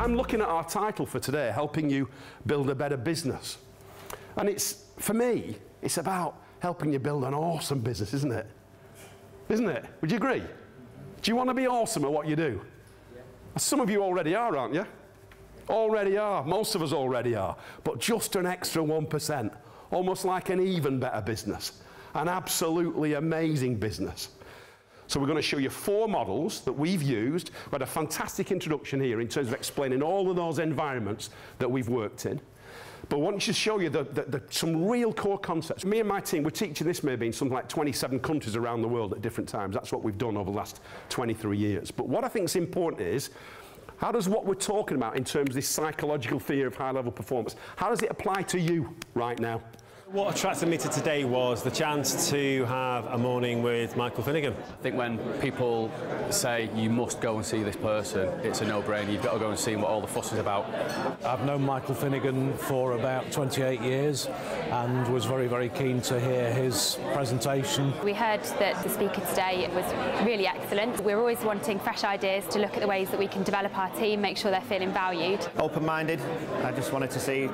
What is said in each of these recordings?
I'm looking at our title for today, helping you build a better business. And it's, for me, it's about helping you build an awesome business, isn't it? Isn't it? Would you agree? Do you want to be awesome at what you do? Yeah. Some of you already are, aren't you? Already are. Most of us already are. But just an extra 1%, almost like an even better business, an absolutely amazing business. So we're going to show you four models that we've used. We had a fantastic introduction here in terms of explaining all of those environments that we've worked in. But I want to show you the, the, the, some real core concepts. Me and my team, we're teaching this maybe in something like 27 countries around the world at different times. That's what we've done over the last 23 years. But what I think is important is, how does what we're talking about in terms of this psychological fear of high-level performance, how does it apply to you right now? What attracted me to today was the chance to have a morning with Michael Finnigan. I think when people say you must go and see this person, it's a no-brainer. You've got to go and see what all the fuss is about. I've known Michael Finnigan for about 28 years and was very, very keen to hear his presentation. We heard that the speaker today was really excellent. We're always wanting fresh ideas to look at the ways that we can develop our team, make sure they're feeling valued. Open-minded. I just wanted to see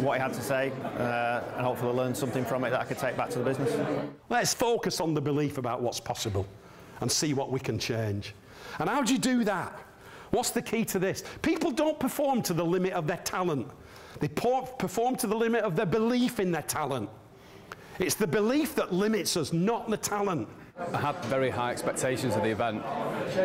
what he had to say uh, and hopefully I learned something from it that I could take back to the business. Let's focus on the belief about what's possible and see what we can change. And how do you do that? What's the key to this? People don't perform to the limit of their talent. They perform to the limit of their belief in their talent. It's the belief that limits us, not the talent. I had very high expectations of the event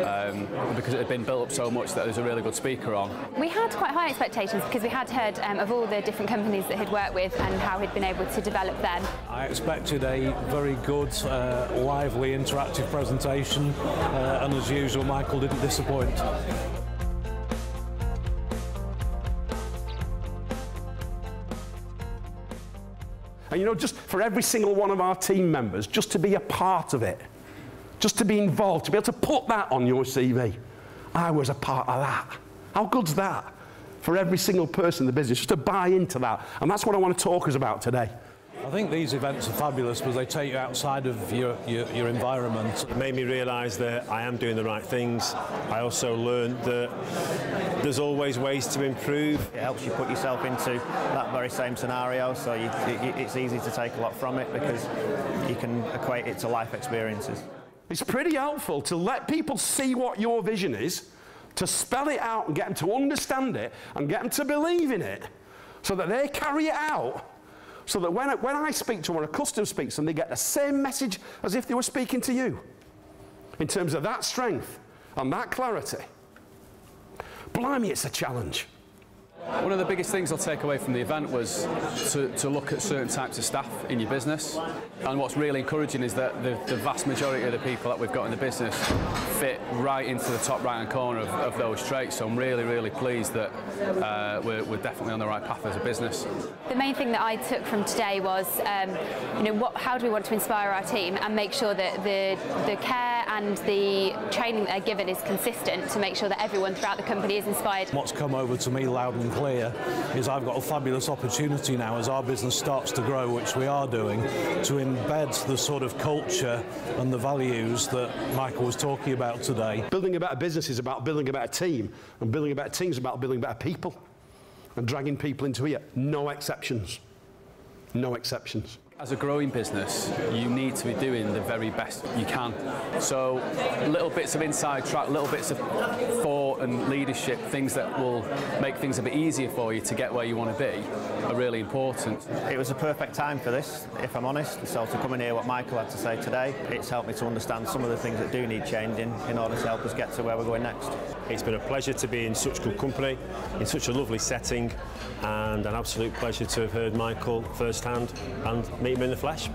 um, because it had been built up so much that there was a really good speaker on. We had quite high expectations because we had heard um, of all the different companies that he'd worked with and how he'd been able to develop them. I expected a very good, uh, lively, interactive presentation uh, and as usual Michael didn't disappoint. And you know, just for every single one of our team members, just to be a part of it, just to be involved, to be able to put that on your CV. I was a part of that. How good's that? For every single person in the business, just to buy into that. And that's what I want to talk us about today. I think these events are fabulous because they take you outside of your, your, your environment. It made me realise that I am doing the right things. I also learned that there's always ways to improve. It helps you put yourself into that very same scenario, so you, it, it's easy to take a lot from it because you can equate it to life experiences. It's pretty helpful to let people see what your vision is, to spell it out and get them to understand it and get them to believe in it so that they carry it out so that when I, when I speak to them or a customer speaks them, they get the same message as if they were speaking to you in terms of that strength and that clarity. Blimey, it's a challenge. One of the biggest things I'll take away from the event was to, to look at certain types of staff in your business. And what's really encouraging is that the, the vast majority of the people that we've got in the business fit right into the top right hand corner of, of those traits. So I'm really, really pleased that uh, we're, we're definitely on the right path as a business. The main thing that I took from today was, um, you know, what, how do we want to inspire our team and make sure that the, the care and the training that they're given is consistent to make sure that everyone throughout the company is inspired. What's come over to me loud and clear is I've got a fabulous opportunity now as our business starts to grow, which we are doing, to embed the sort of culture and the values that Michael was talking about today. Building a better business is about building a better team, and building a better team is about building better people and dragging people into it. No exceptions. No exceptions. As a growing business, you need to be doing the very best you can. So little bits of inside track, little bits of thought and leadership, things that will make things a bit easier for you to get where you want to be are really important. It was a perfect time for this, if I'm honest. So to come and hear what Michael had to say today, it's helped me to understand some of the things that do need changing in order to help us get to where we're going next. It's been a pleasure to be in such good company, in such a lovely setting, and an absolute pleasure to have heard Michael firsthand and meet him in the flesh.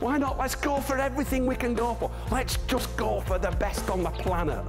Why not? Let's go for everything we can go for. Let's just go for the best on the planet.